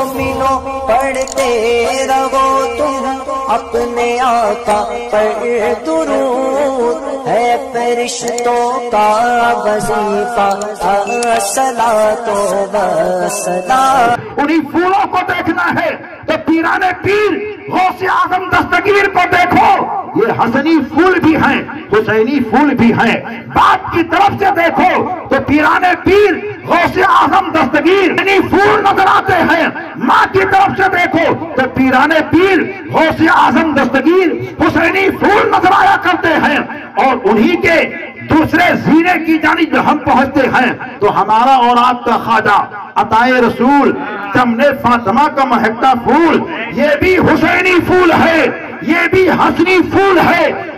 मोमिनो, पढ़ते रहो तुम। अपने आका पर दुरूद है फरिश्तों का वजीफा। सला तो बसला उन्हीं फूलों को देखना है तो पीराने पीर गौसे आज़म दस्तगीर को देखो, ये हसनी फूल भी हैं, हुसैनी फूल भी हैं। बाप की तरफ़ से देखो तो पीराने पीर गौसे आज़म दस्तगीर। यानी फूल नज़र आते हैं। माँ की तरफ़ से देखो तो पीराने पीर गौसे आज़म दस्तगीर हुसैनी फूल नज़र आया करते हैं और उन्हीं के दूसरे जीने की जानी जब हम पहुँचते हैं तो हमारा और आपका खाजा अताए रसूल चमने फातमा का महकता फूल, ये भी हुसैनी फूल है, ये भी हसनी फूल है।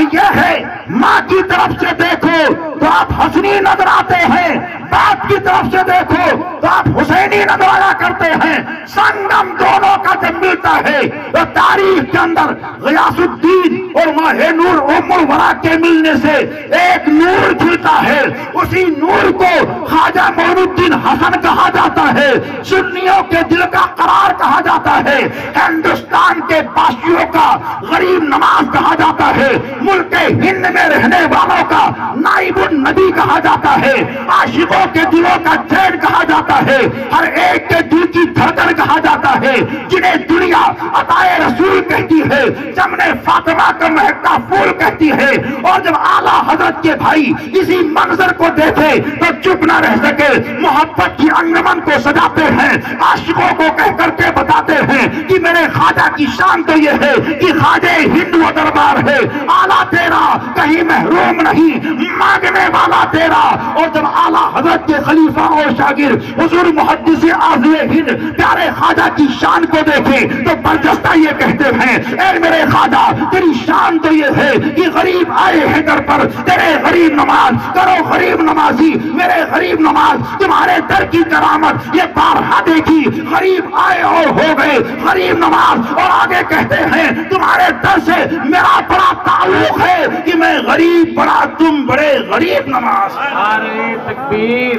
यह है, माँ की तरफ़ से देखो तो आप हसनी नज़र आते हैं। बाप की तरफ़ से देखो तो आप हुसैनी नज़र आया करते हैं। संगम दोनों का जब मिलता है। तो तारीख के अंदर गयासुद्दीन और माहे नूर उम्र वरा के मिलने से एक नूर खिलता है। उसी नूर को ख्वाजा मोनुद्दीन हसन कहा जाता है। सुन्नियों के दिल का करार कहा जाता है। हिंदुस्तान के बासियों का गरीब नमाज़ कहा जाता है। मुल्क हिंद में रहने वालों का नाइबुल नबी कहा जाता है। आशिकों के दिलों का चैन कहा जाता है। हर एक के दिल की धड़कन कहा जाता है, जिन्हें दुनिया अताए रसूल कहती है, जमने फातिमा का महकता फूल कहती है। और जब आला हज़रत के भाई इसी मंजर को देखे तो चुप ना रह सके। मोहब्बत की अंगमन को सजाते हैं, आशिकों को कह करके बताते हैं कि मेरे खाजा की शान तो ये है कि खाजे हिंदू दरबार है। आला तेरा, कहीं महरूम नहीं, मांगने वाला तेरा। और जब आला हज़रत के खलीफा और शागिर, हुजूर मुहद्दिस आज़म हिंद, प्यारे खाजा की शान को देखे तो बरजस्ता ये कहते हैं मेरे खाजा तेरी शान तो ये है कि गरीब आए हैं दर पर। तेरे गरीब नमाज़, करो गरीब नमाजी, मेरे गरीब नमाज़, तुम्हारे दर की करामत, ये बारहा देखी, गरीब आए और हो गए, गरीब नमाज़। और आगे कहते हैं, तुम्हारे दर से मेरा बड़ा ताल्लुक है कि मैं गरीब बड़ा तुम बड़े गरीब नमाज़। नारे तकबीर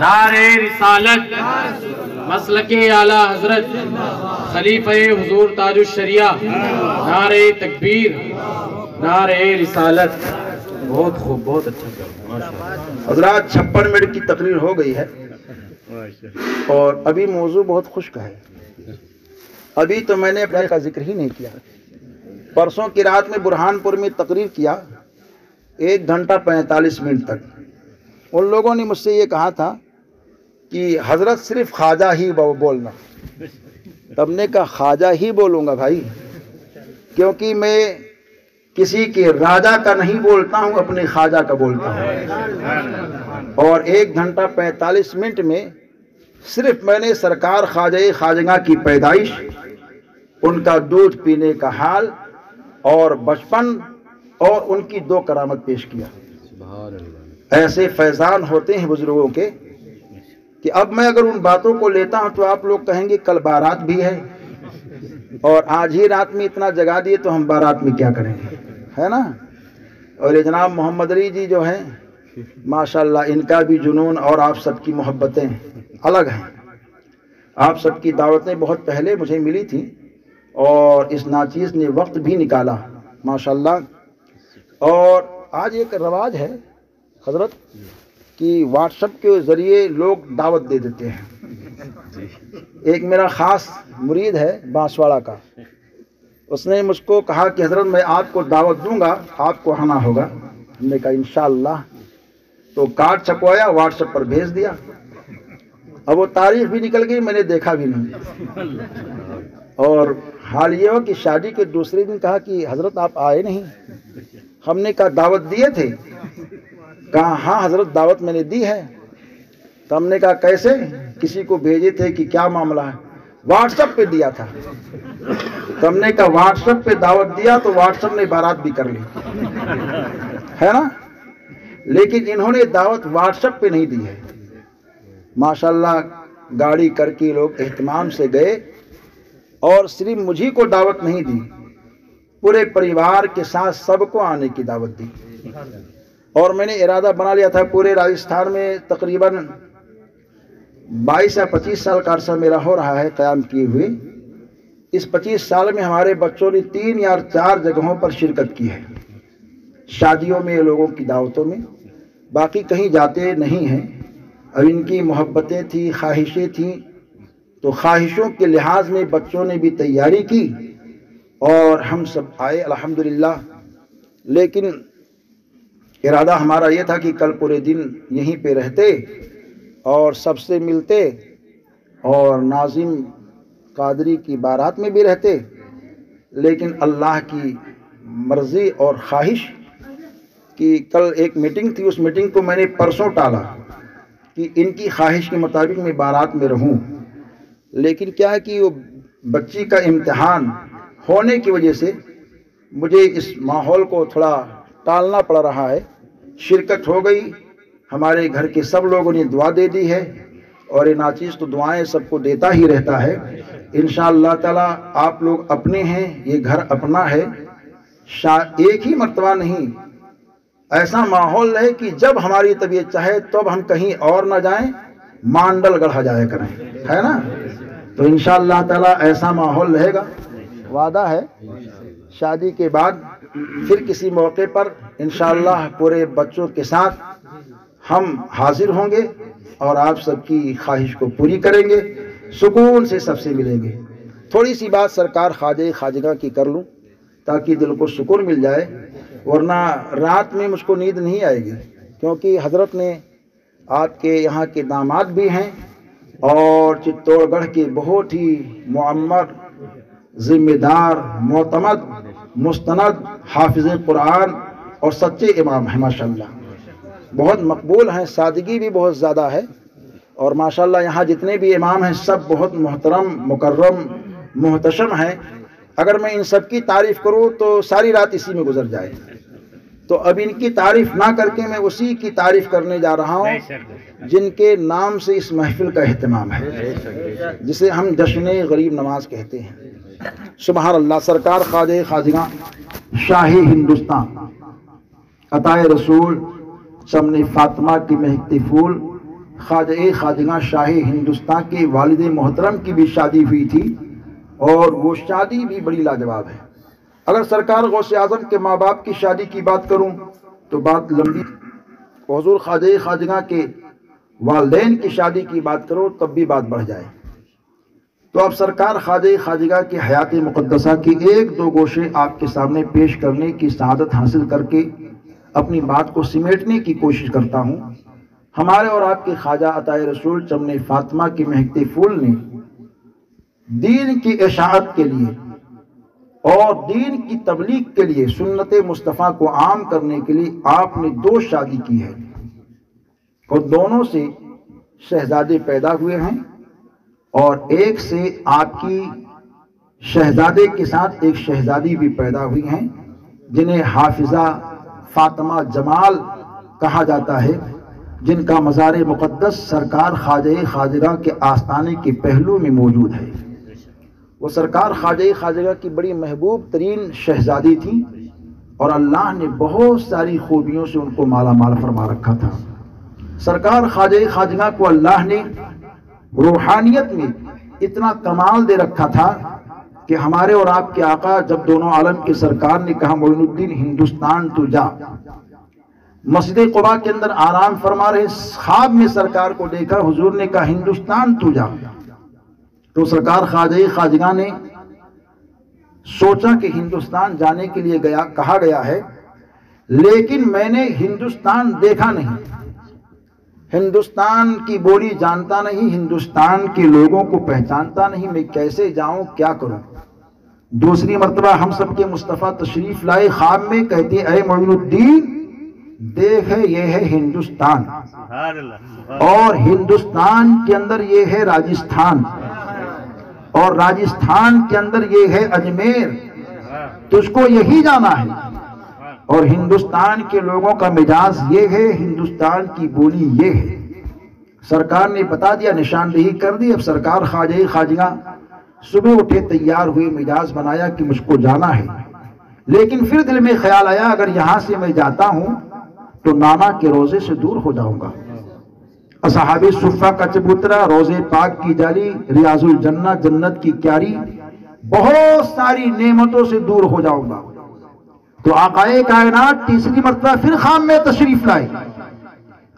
नारे रिसालत मसल के आला हज़रत खलीफ हुजूर ताजुल शरिया नारे तकबीर नारे रिसालत। बहुत खूब बहुत अच्छा हजरात छप्पन मिनट की तकरीर हो गई है। और अभी मौजू बहुत खुश्क है। अभी तो मैंने अपने का ज़िक्र ही नहीं किया। परसों की रात में बुरहानपुर में तकरीर किया, एक घंटा पैंतालीस मिनट तक। उन लोगों ने मुझसे ये कहा था कि हज़रत सिर्फ़ ख्वाजा ही बोलना। तब ने कहा, ख्वाजा ही बोलूँगा भाई, क्योंकि मैं किसी के राजा का नहीं बोलता हूँ, अपने ख्वाजा का बोलता हूँ। और एक घंटा पैंतालीस मिनट में सिर्फ़ मैंने सरकार ख्वाजा ख्वाजगा की पैदाइश, उनका दूध पीने का हाल और बचपन और उनकी दो करामत पेश किया। ऐसे फैजान होते हैं बुज़ुर्गों के कि अब मैं अगर उन बातों को लेता हूँ तो आप लोग कहेंगे कल बारात भी है और आज ही रात में इतना जगा दिए तो हम बारात में क्या करेंगे? है ना? और ये जनाब मोहम्मद अली जी जो हैं माशाल्लाह इनका भी जुनून और आप सबकी मोहब्बतें अलग हैं। आप सबकी दावतें बहुत पहले मुझे मिली थी। और इस नाचीज़ ने वक्त भी निकाला, माशाल्लाह। और आज एक रवाज है, हज़रत, कि व्हाट्सएप के ज़रिए लोग दावत दे देते हैं। एक मेरा ख़ास मुरीद है बांसवाड़ा का। उसने मुझको कहा कि हज़रत, मैं आपको दावत दूँगा, आपको आना होगा। हमने कहा, इंशाल्लाह। तो कार्ड छपवाया व्हाट्सएप पर भेज दिया। अब वो तारीख भी निकल गई, मैंने देखा भी नहीं। और हाल ये हो कि शादी के दूसरे दिन कहा कि, हज़रत, आप आए नहीं? हमने कहा, दावत दिए थे? कहा हाँ हज़रत, दावत मैंने दी है। तो हमने कहा, कैसे? किसी को भेजे थे कि, क्या मामला है? व्हाट्सएप पे दिया था। तो हमने कहा व्हाट्सएप पे दावत दिया तो व्हाट्सएप ने बारात भी कर ली। है ना? लेकिन इन्होंने दावत व्हाट्सएप पे नहीं दी है। माशाल्लाह, गाड़ी करके लोग एहतमाम से गए। और सिर्फ़ मुझी को दावत नहीं दी। पूरे परिवार के साथ सबको आने की दावत दी। और मैंने इरादा बना लिया था पूरे राजस्थान में तकरीबन 22 या 25 साल का अरसा मेरा हो रहा है क़याम किए हुए। इस 25 साल में हमारे बच्चों ने तीन या चार जगहों पर शिरकत की है। शादियों में, लोगों की दावतों में। बाकी कहीं जाते नहीं हैं। अब इनकी मोहब्बतें थी, ख्वाहिशें थीं तो ख्वाहिशों के लिहाज में बच्चों ने भी तैयारी की और हम सब आए, अल्हम्दुलिल्लाह। लेकिन इरादा हमारा ये था कि कल पूरे दिन यहीं पे रहते और सबसे मिलते और नाजिम कादरी की बारात में भी रहते। लेकिन अल्लाह की मर्ज़ी और ख्वाहिश कि कल एक मीटिंग थी, उस मीटिंग को मैंने परसों टाला कि इनकी ख्वाहिश के मुताबिक मैं बारात में रहूँ। लेकिन क्या है कि वो बच्ची का इम्तिहान होने की वजह से मुझे इस माहौल को थोड़ा टालना पड़ रहा है। शिरकत हो गई। हमारे घर के सब लोगों ने दुआ दे दी है और ये नाचीज़ तो दुआएँ सबको देता ही रहता है। इन ताला आप लोग अपने हैं, ये घर अपना है। शा एक ही मरतबा नहीं, ऐसा माहौल है कि जब हमारी तबीयत चाहे तब तो हम कहीं और ना जाएँ, मांडल गढ़ा जाया करें। है ना? तो इन ताला ऐसा माहौल रहेगा। वादा है, शादी के बाद फिर किसी मौके पर इन पूरे बच्चों के साथ हम हाजिर होंगे और आप सबकी ख्वाहिश को पूरी करेंगे, सुकून से सबसे मिलेंगे। थोड़ी सी बात सरकार ख्वाजे खाजगा की कर लूँ, ताकि दिल को सुकून मिल जाए, वरना रात में मुझको नींद नहीं आएगी, क्योंकि हज़रत ने आपके यहाँ के दामाद भी हैं और चित्तौड़गढ़ के बहुत ही मम्मर ज़िम्मेदार, मोतमद, मुस्तनद, हाफिज कुरान और सच्चे इमाम हैं, माशाल्लाह। बहुत मकबूल हैं, सादगी भी बहुत ज़्यादा है और माशाल्लाह यहाँ जितने भी इमाम हैं, सब बहुत मोहतरम, मुकर्रम, मोहतशम हैं। अगर मैं इन सब की तारीफ़ करूँ तो सारी रात इसी में गुजर जाए। तो अब इनकी तारीफ़ ना करके मैं उसी की तारीफ़ करने जा रहा हूँ जिनके नाम से इस महफिल का अहतमाम है जिसे हम जश्न गरीब नमाज़ कहते हैं। सुबह अल्लाह सरकार ख्वाज खाजिगा शाही हिंदुस्तान अताए रसूल चमन फातिमा की महकती फूल ख्वाज खाजगा शाही हिंदुस्तान के वालद मोहतरम की भी शादी हुई थी और वो शादी भी बड़ी लाजवाब है। अगर सरकार गौसे आज़म के माँ बाप की शादी की बात करूँ तो बात लंबी हजूर ख्वाज खाजगा के वालदेन की शादी की बात करो, तब भी बात बढ़ जाए। तो अब सरकार ख्वाज खाजगा की हयात मुकदसा की एक दो गोशे आपके सामने पेश करने की शहादत हासिल करके अपनी बात को सिमेटने की कोशिश करता हूँ। हमारे और आपके ख्वाजा अताए रसूल चमन फातिमा की महकते फूल ने दीन की इशात के लिए और दीन की तबलीग के लिए, सुन्नत मुस्तफ़ा को आम करने के लिए आपने दो शादी की है। और दोनों से शहजादे पैदा हुए हैं और एक से आपकी शहजादे के साथ एक शहजादी भी पैदा हुई हैं, जिन्हें हाफिजा फातिमा जमाल कहा जाता है, जिनका मज़ार मुक़दस सरकार ख्वाज खाजगा के आस्थाने के पहलू में मौजूद है। वो सरकार ख्वाज खाजगा की बड़ी महबूब तरीन शहजादी थी और अल्लाह ने बहुत सारी खूबियों से उनको माला माल फरमा रखा था। सरकार ख्वाजा खाजगा को अल्लाह ने रूहानियत में इतना कमाल दे रखा था कि हमारे और आपके आका जब दोनों आलम की सरकार ने कहा, मोइनुद्दीन हिंदुस्तान तू जा। मस्जिद कुबा के अंदर आराम फरमा रहे, ख्वाब में सरकार को देखा, हुजूर ने कहा, हिंदुस्तान तू जा। तो सरकार ख्वाज खाजगा ने सोचा कि हिंदुस्तान जाने के लिए गया कहा गया है लेकिन मैंने हिंदुस्तान देखा नहीं। हिंदुस्तान की बोली जानता नहीं हिंदुस्तान के लोगों को पहचानता नहीं मैं कैसे जाऊँ क्या करूँ? दूसरी मरतबा हम सबके मुस्तफ़ा तशरीफ़ लाए ख्वाब में कहते अः मोइनुद्दीन देख है ये है हिंदुस्तान। और हिंदुस्तान के अंदर ये है राजस्थान। और राजस्थान के अंदर ये है अजमेर। तुझको यही जाना है। और हिंदुस्तान के लोगों का मिजाज ये है, हिंदुस्तान की बोली ये है। सरकार ने बता दिया, निशानदेही कर दी। अब सरकार खाजे खाजिया सुबह उठे तैयार हुए, मिजाज बनाया कि मुझको जाना है। लेकिन फिर दिल में ख्याल आया, अगर यहाँ से मैं जाता हूँ तो नाना के रोज़े से दूर हो जाऊँगा। असहाबी सुफा का चबूतरा, रोज़े पाक की जाली, रियाजुल जन्ना, जन्नत की क्यारी, बहुत सारी नेमतों से दूर हो जाऊँगा। तो आकाए कायनात तीसरी मरतबा फिर खाम में तशरीफ़ लाए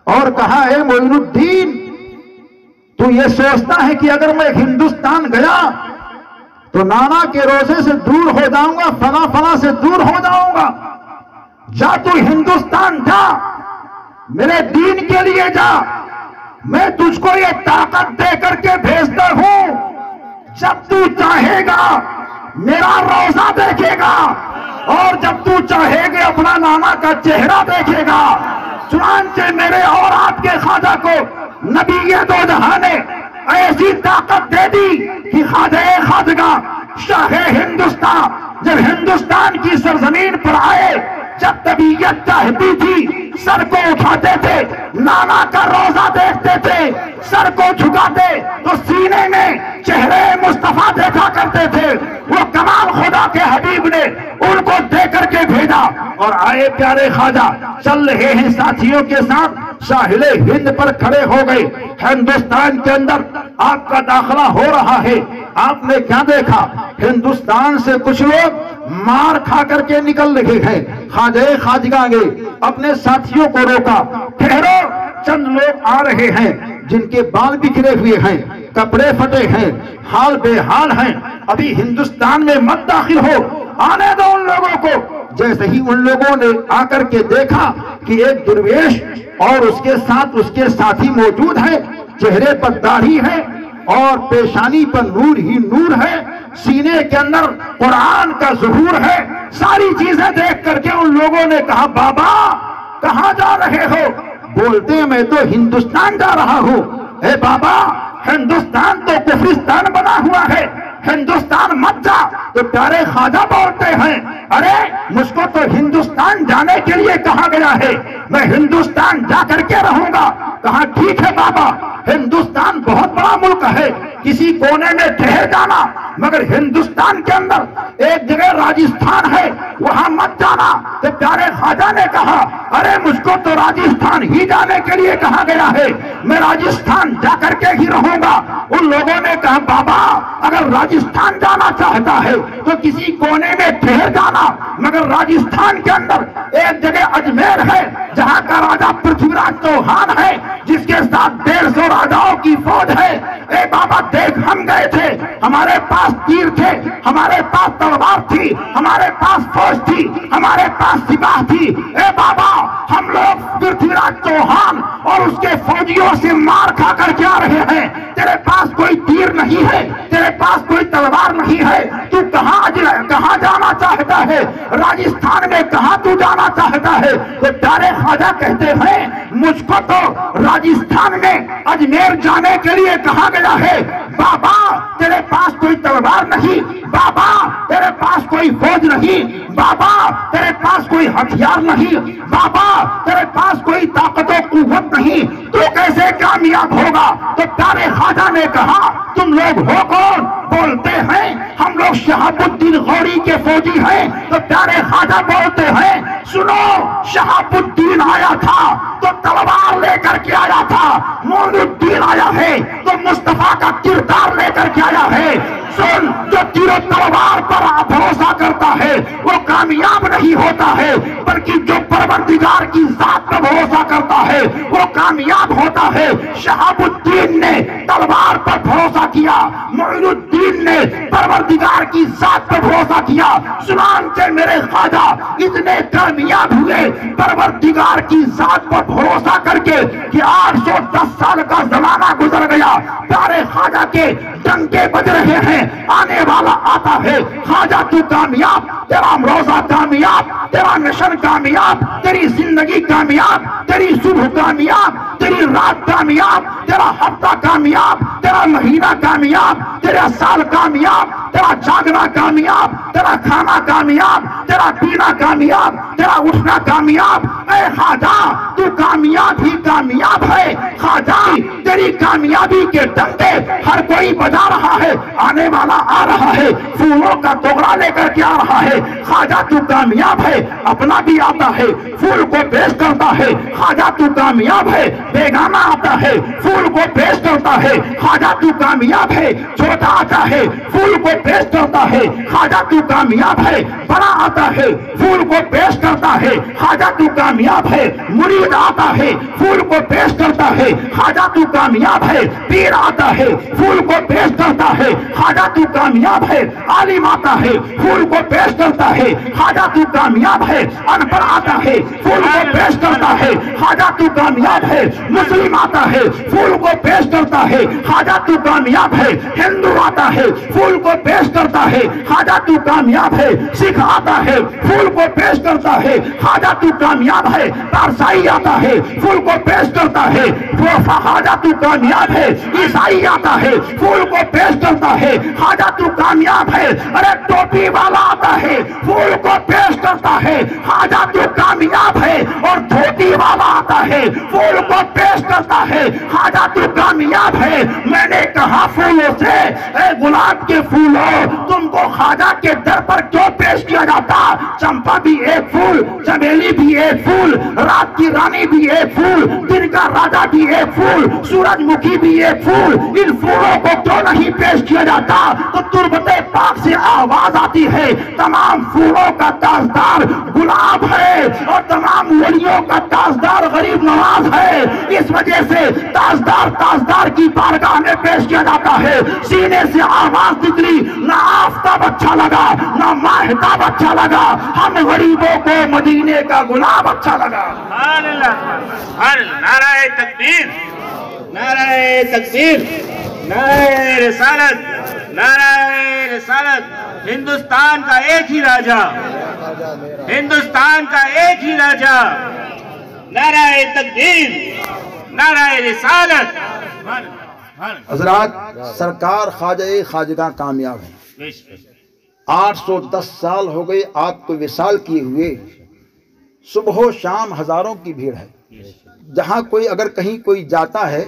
और कहा है मोइनुद्दीन, तू ये सोचता है कि अगर मैं हिंदुस्तान गया तो नाना के रोज़े से दूर हो जाऊँगा फना फना से दूर हो जाऊँगा। जा तू हिंदुस्तान, जा, मेरे दीन के लिए जा। मैं तुझको ये ताकत दे करके भेजता हूँ। जब तू चाहेगा, मेरा रोजा देखेगा, और जब तू चाहेगे, अपना नाना का चेहरा देखेगा चुनान चुनाचे मेरे और आपके खाजा को नबी ये दो जहाँ ने ऐसी ताकत दे दी कि खाजा खाजगा शाह हिंदुस्तान, जब हिंदुस्तान की सरजमीन पर आए जब तबीयत चाहती थी, सर को उठाते थे, नाना का रोजा देखते थे, सर को झुकाते तो सीने में चेहरे मुस्तफ़ा देखा करते थे। वो कमाल खुदा के हबीब ने उनको दे करके भेजा। और आए प्यारे खाजा चल रहे हैं साथियों के साथ, साहिले हिंद पर खड़े हो गए। हिंदुस्तान के अंदर आपका दाखला हो रहा है। आपने क्या देखा? हिंदुस्तान से कुछ लोग मार खा करके निकल रहे हैं। खाजे खाजगांगे अपने साथियों को रोका। ठहरो, चंद लोग आ रहे हैं, जिनके बाल बिखरे हुए हैं, कपड़े फटे हैं, हाल बेहाल हैं। अभी हिंदुस्तान में मत दाखिल हो। आने दो उन लोगों को। जैसे ही उन लोगों ने आकर के देखा कि एक दुर्वेश और उसके साथ उसके साथी मौजूद है, चेहरे पर दाढ़ी है और पेशानी पर नूर ही नूर है, सीने के अंदर कुरान का जहूर है। सारी चीज़ें देख करके उन लोगों ने कहा, बाबा, कहा जा रहे हो? बोलते, मैं तो हिंदुस्तान जा रहा हूँ। हे बाबा, हिंदुस्तान तो कुफरिस्तान बना हुआ है। हिंदुस्तान मत जा तो प्यारे खाजा बोलते हैं अरे, मुझको तो हिंदुस्तान जाने के लिए कहा गया है। मैं हिंदुस्तान जा करके रहूँगा। कहा, ठीक है बाबा, हिंदुस्तान बहुत बड़ा मुल्क है। किसी कोने में ठहर जाना, मगर हिंदुस्तान के अंदर एक जगह राजस्थान है, वहाँ मत जाना। तो प्यारे खाजा ने कहा, अरे, मुझको तो राजस्थान ही जाने के लिए कहा गया है। मैं राजस्थान जा करके ही रहूँगा। उन लोगों ने कहा, बाबा, अगर राजस्थान जाना चाहता है तो किसी कोने में ठहर जाना। मगर राजस्थान के अंदर एक जगह अजमेर है, जहाँ का राजा पृथ्वीराज चौहान है, जिसके साथ डेढ़ सौ राजाओं की फौज है। ए बाबा, देख, हम गए थे। हमारे पास तीर थे, हमारे पास तलवार थी, हमारे पास फौज थी, हमारे पास सिपाह थी। ए बाबा, हम लोग पृथ्वीराज चौहान और उसके फौजियों से मार खा कर जा रहे हैं। तेरे पास कोई तीर नहीं है, तेरे पास कोई तलवार नहीं है। तू कहाँ कहाँ जाना चाहता है, राजस्थान में कहा तू जाना चाहता है? तो प्यारे खाजा कहते हैं, मुझको तो राजस्थान में अजमेर जाने के लिए कहा गया है? बाबा, तेरे पास कोई तलवार नहीं। बाबा, तेरे पास कोई फौज नहीं। बाबा, तेरे पास कोई हथियार नहीं। बाबा, तेरे पास कोई ताकतों कुत नहीं। तो कैसे कामयाब होगा? तो प्यारे खाजा ने कहा, तुम लोग हो कौन? बोलते हैं, हम लोग शहाबुद्दीन गौरी के फौजी हैं। तो प्यारे खाजा बोलते हैं, सुनो, शहाबुद्दीन आया था तो तलवार लेकर के आया था मोनुद्दीन आया है मुस्तफ़ा का किरदार लेकर के आया है। सुन, जो तीरों तलवार पर भरोसा करता है, वो कामयाब नहीं होता है, बल्कि जो परवरदिगार की जात पर भरोसा करता है, वो कामयाब होता है। शहाबुद्दीन ने तलवार पर भरोसा किया, मोइनुद्दीन ने परवरदिगार की जात पर भरोसा किया। सुनान से मेरे खाजा इतने कामयाब हुए परवरदिगार की जात पर भरोसा करके कि 810 साल का जमाना गुजर गया। प्यारे खाजा के डंके बज रहे हैं। आने वाला आता है। खाजा तू कामयाब, तेरा रोजा कामयाब, तेरा मिशन कामयाब, तेरी ज़िंदगी कामयाब, तेरी सुबह कामयाब, तेरी रात कामयाब, तेरा हफ़्ता कामयाब, तेरा महीना कामयाब, तेरा साल कामयाब तेरा जागना कामयाब, तेरा खाना कामयाब, तेरा पीना कामयाब, तेरा उठना कामयाब। ए खाजा, तू कामयाब ही कामयाब है। खाजा, तेरी कामयाबी के डंडे हर कोई बजा रहा है, आने वाला आ रहा है, फूलों का टुकड़ा लेकर के आ रहा है। खाजा, तू कामयाब है, अपना भी आता है, फूल को पेश करता है। खाजा, तू कामयाब है, बेगाना आता है, फूल को पेश करता है। खाजा, तू कामयाब है, छोटा आता है, फूल को पेश करता है। खाजा तू कामयाब है, बड़ा आता है, फूल को पेश करता है। खाजा तू कामयाब है, मुरीद आता है, फूल को पेश करता है। खाजा तू कामयाब है, पीर आता है, फूल को पेश करता है। खाजा तू कामयाब है, आलिम आता है, फूल को पेश करता है। खाजा तू कामयाब है, अनपढ़ आता है, फूल को पेश करता है। खाजा तू कामयाब है, मुस्लिम आता है, फूल को पेश करता है। खाजा तू कामयाब है, हिंदू आता है, फूल को पेश करता है। खाजा तू कामयाब है, सिख आता है, फूल को पेश करता है। खाजा तू कामयाब है पारसाई आता है, फूल को पेश करता है। खाजा तू कामयाब है, ईसाई आता है, फूल को पेश करता है। खाजा तू कामयाब है, अरे टोपी वाला आता है, फूल को पेश करता है। खाजा तू कामयाब है और धोती वाला आता है, फूल को पेश करता है। खाजा तू कामयाब है, मैंने कहा फूलों से गुलाब के फूलों तुमको खाजा के दर पर क्यों पेश किया जाता चंपा भी एक फूल, चमेली भी एक फूल, रात की रानी भी एक फूल, दिन का राजा भी एक फूल, सूरजमुखी भी एक फूल, इन फूलों को क्यों नहीं पेश किया जाता? तो तुरबते पाक से आवाज़ आती है। तमाम फूलों का ताजदार गुलाब है और तमाम वलियों का ताजदार गरीब नवाज़ है। इस वजह से ताजदार ताजदार की बारगाह में पेश किया जाता है। सीने से आवाज़ निकली ना आफ्ताब अच्छा लगा, ना माहताब अच्छा लगा, हम गरीबों को मदीने का गुलाब अच्छा लगा। नाराय तकबीर नाराय तकबीर नाराय रिसालत हिंदुस्तान का एक ही राजा, हिंदुस्तान का एक ही राजा। नाराय तकबीर नाराय रिसालत। हजरात, सरकार ख्वाजा खाजगा कामयाब है। 810 साल हो गए आपको विशाल किए हुए। सुबह शाम हज़ारों की भीड़ है। जहाँ कोई अगर कहीं कोई जाता है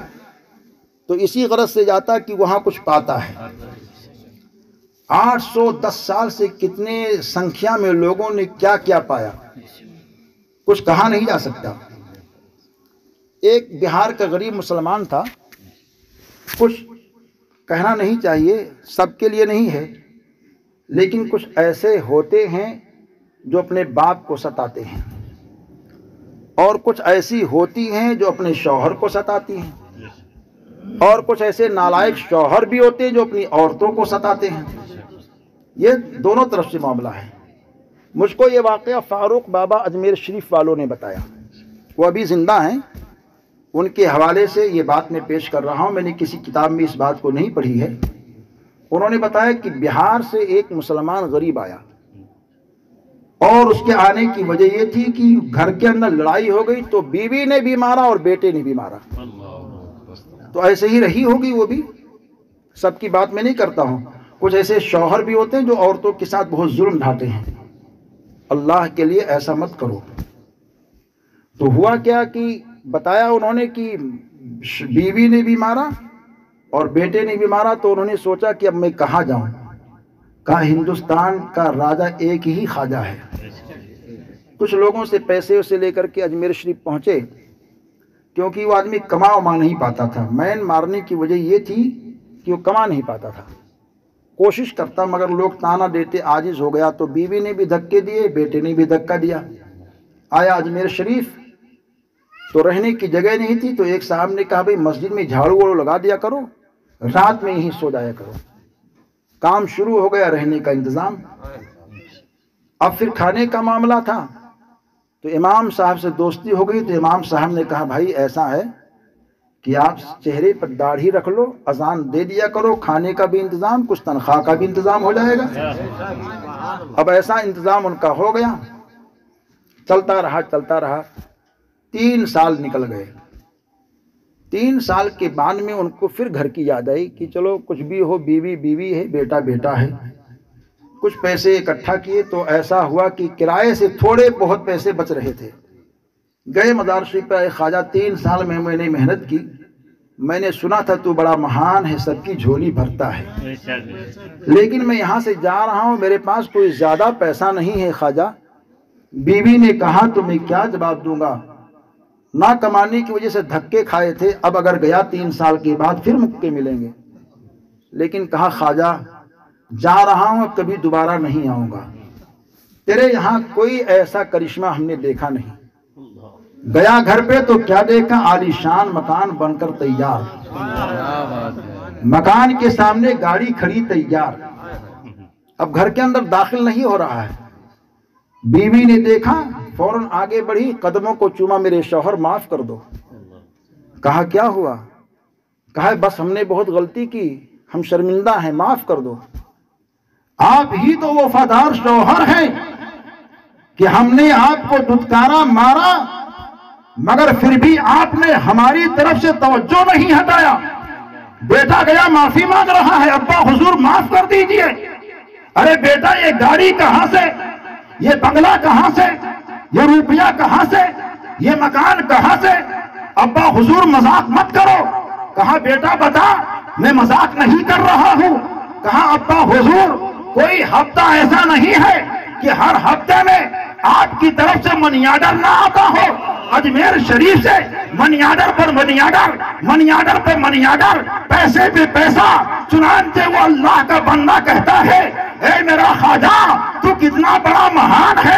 तो इसी गरज से जाता कि वहाँ कुछ पाता है। 810 साल से कितने संख्या में लोगों ने क्या क्या पाया? कुछ कहा नहीं जा सकता। एक बिहार का गरीब मुसलमान था। कुछ कहना नहीं चाहिए, सबके लिए नहीं है। लेकिन कुछ ऐसे होते हैं जो अपने बाप को सताते हैं। और कुछ ऐसी होती हैं जो अपने शौहर को सताती हैं। और कुछ ऐसे नालायक शौहर भी होते हैं जो अपनी औरतों को सताते हैं। ये दोनों तरफ़ से मामला है। मुझको ये वाक़ फ़ारूक बाबा अजमेर शरीफ वालों ने बताया। वो अभी ज़िंदा हैं। उनके हवाले से ये बात मैं पेश कर रहा हूँ। मैंने किसी किताब में इस बात को नहीं पढ़ी है। उन्होंने बताया कि बिहार से एक मुसलमान गरीब आया। और उसके आने की वजह यह थी कि घर के अंदर लड़ाई हो गई तो बीवी ने भी मारा और बेटे ने भी मारा। तो ऐसे ही रही होगी वो भी। सबकी बात मैं नहीं करता हूँ। कुछ ऐसे शौहर भी होते हैं जो औरतों के साथ बहुत जुल्म ढाते हैं। अल्लाह के लिए ऐसा मत करो। तो हुआ क्या कि बताया उन्होंने कि बीवी ने भी मारा और बेटे ने भी मारा तो उन्होंने सोचा कि अब मैं कहाँ जाऊँ? कहा हिंदुस्तान का राजा एक ही खाजा है। कुछ लोगों से पैसे उसे लेकर के अजमेर शरीफ पहुँचे, क्योंकि वो आदमी कमा उमा नहीं पाता था। मैन मारने की वजह ये थी कि वो कमा नहीं पाता था। कोशिश करता, मगर लोग ताना देते, आजिज हो गया तो बीवी ने भी धक्के दिए, बेटे ने भी धक्का दिया। आया अजमेर शरीफ तो रहने की जगह नहीं थी तो एक साहब ने कहा, भाई, मस्जिद में झाड़ू वाड़ू लगा दिया करो, रात में यहीं सो जाया करो। काम शुरू हो गया रहने का इंतज़ाम। अब फिर खाने का मामला था तो इमाम साहब से दोस्ती हो गई तो इमाम साहब ने कहा, भाई, ऐसा है कि आप चेहरे पर दाढ़ी रख लो, अजान दे दिया करो, खाने का भी इंतज़ाम, कुछ तनख्वाह का भी इंतज़ाम हो जाएगा। अब ऐसा इंतज़ाम उनका हो गया, चलता रहा चलता रहा। तीन साल निकल गए। तीन साल के बाद में उनको फिर घर की याद आई कि चलो कुछ भी हो, बीवी बीवी है, बेटा बेटा है। कुछ पैसे इकट्ठा किए तो ऐसा हुआ कि किराए से थोड़े बहुत पैसे बच रहे थे। गए मदार शरीफ पर ख्वाजा, तीन साल में मैंने मेहनत की। मैंने सुना था, तू बड़ा महान है, सबकी झोली भरता है। लेकिन मैं यहाँ से जा रहा हूँ, मेरे पास कोई ज़्यादा पैसा नहीं है, ख्वाजा। बीवी ने कहा तो मैं क्या जवाब दूँगा? ना कमाने की वजह से धक्के खाए थे। अब अगर गया तीन साल के बाद, फिर मुक्के मिलेंगे। लेकिन कहा खाजा जा रहा हूँ, कभी दोबारा नहीं आऊँगा। तेरे यहाँ कोई ऐसा करिश्मा हमने देखा नहीं। गया घर पे तो क्या देखा? आलीशान मकान बनकर तैयार। मकान के सामने गाड़ी खड़ी तैयार। अब घर के अंदर दाखिल नहीं हो रहा है। बीवी ने देखा फ़ौरन आगे बढ़ी, कदमों को चूमा मेरे शौहर, माफ़ कर दो। कहा, क्या हुआ? कहा, बस हमने बहुत गलती की, हम शर्मिंदा हैं, माफ़ कर दो। आप ही तो वफादार शौहर हैं कि हमने आपको दुत्कारा मारा, मगर फिर भी आपने हमारी तरफ़ से तवज्जो नहीं हटाया। बेटा गया, माफ़ी मांग रहा है, अब्बा हुजूर, माफ़ कर दीजिए। अरे बेटा, ये गाड़ी कहाँ से? ये बंगला कहाँ से? ये रुपया कहाँ से? ये मकान कहाँ से? अब्बा हुजूर मज़ाक मत करो। कहा बेटा बता, मैं मज़ाक नहीं कर रहा हूँ। कहा अब्बा हुजूर, कोई हफ़्ता ऐसा नहीं है कि हर हफ़्ते में आपकी तरफ़ से मनी ऑर्डर ना आता हो। अजमेर शरीफ से मनी ऑर्डर पर मनी ऑर्डर, मनी पर मनी पैसे पे पैसा, चुनानते वो अल्लाह का बंदा कहता है, ए मेरा खाजा तू कितना बड़ा महान है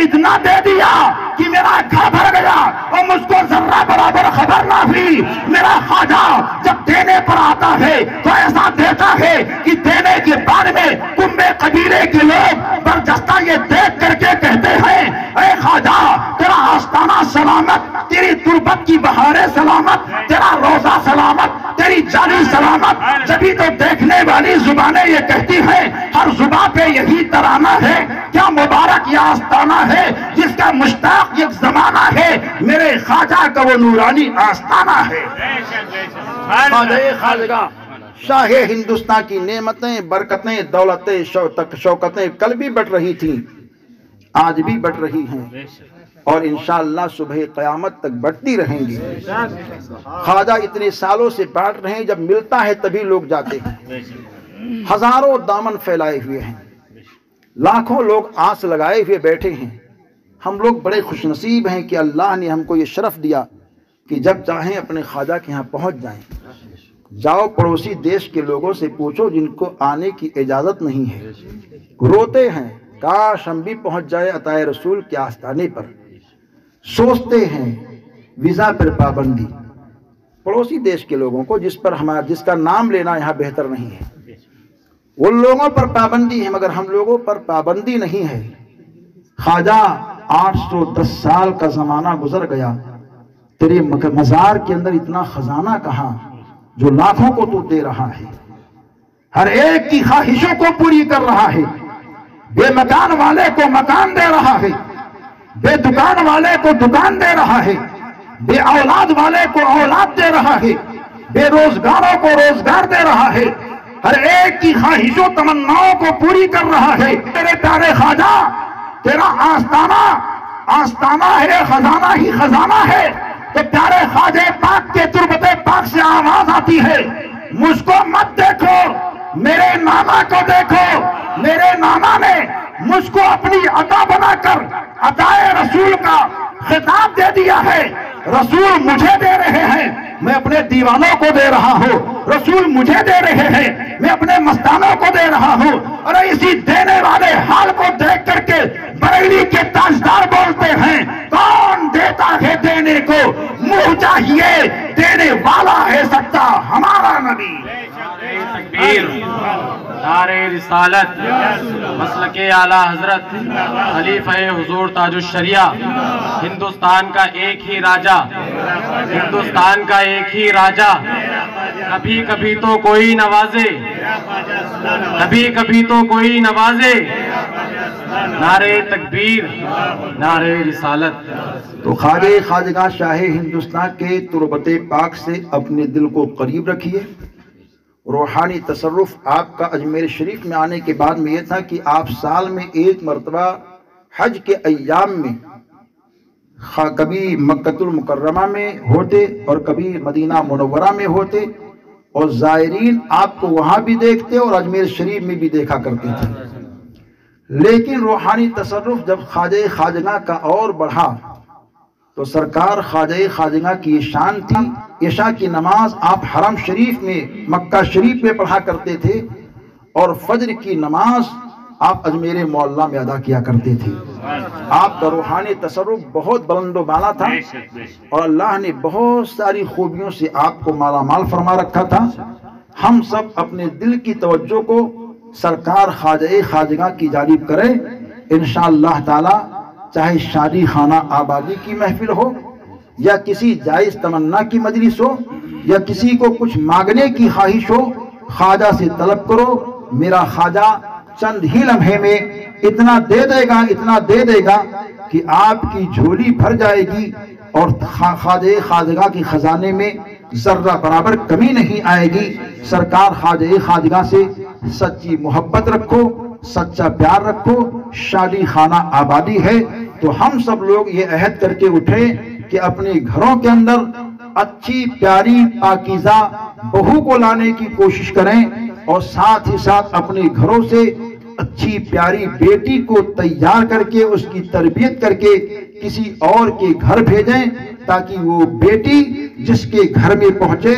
इतना दे दिया कि मेरा अखा भर गया और मुझको जर्रा बराबर खबर ना हुई। मेरा खाजा जब देने पर आता है तो ऐसा देता है कि देने के बाद में कुंभे कबीरे के लोग बरजस्ता ये देख करके कहते हैं अरे खाजा तेरा आस्ताना सलामत, तेरी तुरबत की बहारें सलामत, तेरा रोजा सलामत तेरी जानी सलामत। जभी तो देखने वाली जुबानें ये कहती हैं हर जुबा पे यही तराना है। क्या मुबारक ये आस्ताना है? जिसका मुश्ताक एक जमाना है मेरे खाजा का वो नूरानी आस्ताना है। खाजगा शाह हिंदुस्तान की नेमतें बरकतें दौलतें शौकतें कल भी बढ़ रही थी आज भी बढ़ रही हैं। और इंशाअल्लाह सुबह कयामत तक बढ़ती रहेंगी। ख्वाजा इतने सालों से बांट रहे हैं, जब मिलता है तभी लोग जाते हैं। हज़ारों दामन फैलाए हुए हैं। लाखों लोग आस लगाए हुए बैठे हैं। हम लोग बड़े खुशनसीब हैं कि अल्लाह ने हमको ये शरफ दिया कि जब चाहें अपने ख्वाजा के यहाँ पहुँच जाएँ। जाओ पड़ोसी देश के लोगों से पूछो जिनको आने की इजाज़त नहीं है। रोते हैं, काश हम भी पहुँच जाए अताए रसूल के आस्थाने पर। सोचते हैं वीज़ा पर पाबंदी। पड़ोसी देश के लोगों को जिस पर हमारा जिसका नाम लेना यहाँ बेहतर नहीं है। उन लोगों पर पाबंदी है, मगर हम लोगों पर पाबंदी नहीं है। ख्वाजा 810 साल का जमाना गुजर गया। तेरे मजार के अंदर इतना खजाना कहा, जो लाखों को तू दे रहा है। हर एक की ख्वाहिशों को पूरी कर रहा है। बेमकान वाले को मकान दे रहा है। बेदुकान वाले को दुकान दे रहा है बे औलाद वाले को औलाद दे रहा है बेरोजगारों को रोज़गार दे रहा है, हर एक की ख्वाहिशों तमन्नाओं को पूरी कर रहा है। तेरे प्यारे खाजा तेरा आस्ताना आस्ताना है, खजाना ही खजाना है। तो प्यारे खाजे पाक के तुरबते पाक से आवाज़ आती है, मुझको मत देखो, मेरे नाना को देखो, मेरे नाना ने मुझको अपनी अदा बनाकर, अदाए रसूल का खिताब दे दिया है। रसूल मुझे दे रहे हैं, मैं अपने दीवानों को दे रहा हूँ। रसूल मुझे दे रहे हैं, मैं अपने मस्तानों को दे रहा हूँ। और इसी देने वाले हाल को देख करके बरेली के ताजदार बोलते हैं कौन देता है देने को मुँह चाहिए देने वाला है सच्चा हमारा नबी तकबीर नारे रिसालत। मसल के आला हज़रत, खलीफा हुजूर ताजुशरिया हिंदुस्तान का एक ही राजा, हिंदुस्तान का एक ही राजा। कभी कभी तो कोई नवाजे कभी कभी तो कोई नवाजे। नारे तकबीर, नारे रिसालत। तो खाजे खाजगा शाह हिंदुस्तान के तुरबत पाक से अपने दिल को करीब रखिए। रूहानी तसरुफ आपका अजमेर शरीफ में आने के बाद में यह था कि आप साल में एक मरतबा हज के अयाम में कभी मक्तुल मुकर्रमा में होते और कभी मदीना मुनवरा में होते और ज़ायरीन आपको वहाँ भी देखते और अजमेर शरीफ में भी देखा करते थे। लेकिन रूहानी तसरुफ जब ख्वाज खाजना का और बढ़ा तो सरकार ख्वाज खाजगा की शान थी। ईशा की नमाज़ आप हरम शरीफ में, मक्का शरीफ में पढ़ा करते थे और फजर की नमाज़ आप अजमेर मोहल्ला में अदा किया करते थे। आपका रूहानी तसरुफ बहुत बुलंदो बाला था और अल्लाह ने बहुत सारी खूबियों से आपको माला माल फरमा रखा था। हम सब अपने दिल की तवज्जो को सरकार ख्वाज खाजगा की जानिब करें। इन ताला चाहे शादी खाना आबादी की महफिल हो, या किसी जायज़ तमन्ना की मजलिस हो, या किसी को कुछ मांगने की ख्वाहिश हो, ख्वाजा से तलब करो, मेरा ख्वाजा चंद ही लम्हे में इतना दे देगा, इतना दे देगा कि आपकी झोली भर जाएगी और खाजे खाजगा की खजाने में जर्रा बराबर कमी नहीं आएगी। सरकार खाजे खाजगा से सच्ची मोहब्बत रखो सच्चा प्यार रखो शादी खाना आबादी है तो हम सब लोग ये अहद करके उठे कि अपने घरों के अंदर अच्छी, प्यारी, पाकिजा बहू को लाने की कोशिश करें और साथ ही साथ अपने घरों से अच्छी, प्यारी बेटी को तैयार करके, उसकी तरबियत करके किसी और के घर भेजें, ताकि वो बेटी जिसके घर में पहुँचे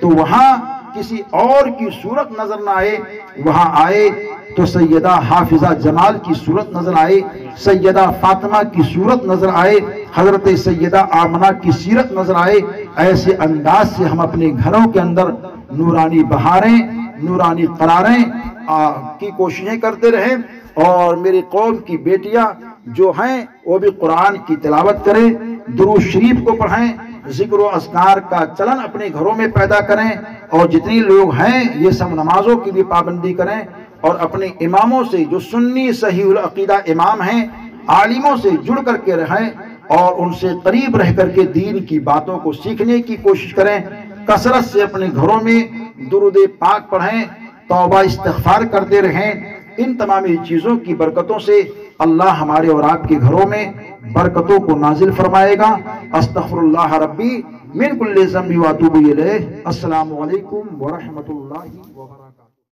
तो वहाँ किसी और की सूरत नज़र ना आए, वहाँ आए तो सैयदा हाफिजा जमाल की सूरत नज़र आए, सैयदा फातिमा की सूरत नज़र आए, हज़रत सैयदा आमना की सीरत नज़र आए, ऐसे अंदाज से हम अपने घरों के अंदर नूरानी बहारें, नूरानी करारें की कोशिशें करते रहें और मेरी कौम की बेटियाँ जो हैं, वो भी कुरान की तिलावत करें दुरू शरीफ को पढ़ें, ज़िक्र असकार का चलन अपने घरों में पैदा करें और जितनी लोग हैं, ये सब नमाजों की भी पाबंदी करें और अपने इमामों से जो सुन्नी सही अकीदा इमाम हैं, आलिमों से जुड़ करके रहें और उनसे करीब रह करके दीन की बातों को सीखने की कोशिश करें। कसरत से अपने घरों में दुरुद पाक पढ़ें, तोबा इस्तफार करते रहें। इन तमाम चीज़ों की बरकतों से अल्लाह हमारे और आपके घरों में बरकतों को नाजिल फरमाएगा। अस्तफरुल्लाह रब्बी मिन कुल्ले जम्बी वातूबी अस्सलाम